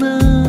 sana